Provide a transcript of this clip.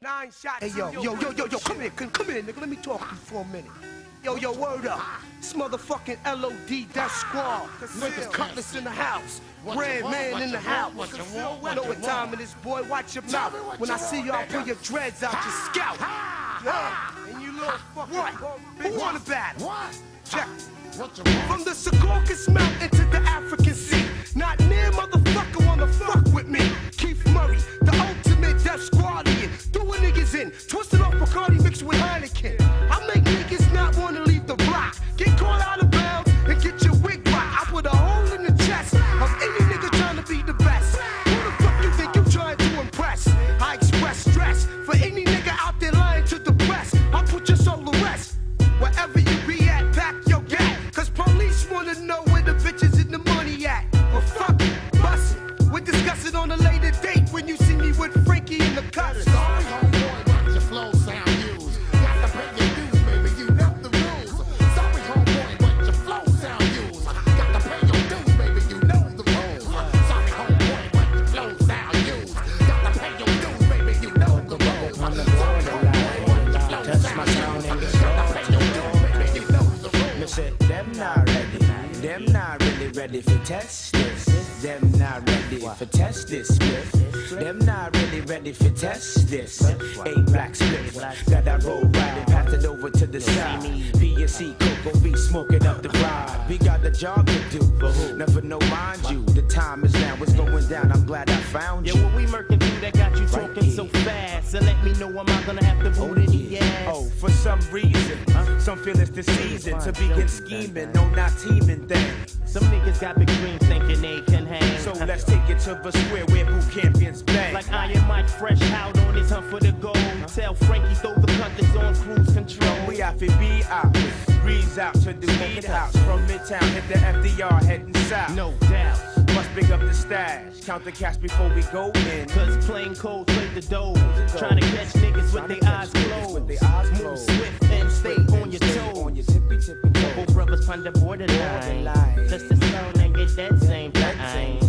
Nine shots. Hey, yo, yo, yo, yo, yo, come here, come, come here, nigga. Let me talk to you for a minute. Yo, yo, word up. This motherfucking LOD, that squad. Niggas cutlass in the house. Redman in the house. Know what time it is, boy. Watch your mouth. When I see y'all pull your dreads out your scalp. Yeah. And you little fucking What? Who wanna battle? What? Check. From the Secaucus Mountain to the African Twisted ready for test this. Them not ready for test this. Smith. Them not really ready for test this. Eight black spliff. Got that roll right and pass it over to the side. PSC Coco be smoking up the ride. We got the job to do. Never know, mind you. The time is now. It's going down. I'm glad I found Yeah, you. what we murking some feel it's the season to begin scheming. No, not teaming things. Some niggas got big dreams thinking they can hang. So let's take it to the square where boot champions bang. Like Iron Mike fresh out on his hunt for the gold. Tell Frankie throw the cutlass on cruise control. We out for be out. Breeze out to the weed house. From Midtown, hit the FDR, heading south. No doubt. Must pick up the stash. Count the cash before we go in. Cause plain cold play the dough. Trying to catch niggas with their eyes closed. With their eyes Move find the borderline. Just to slow and get That same time.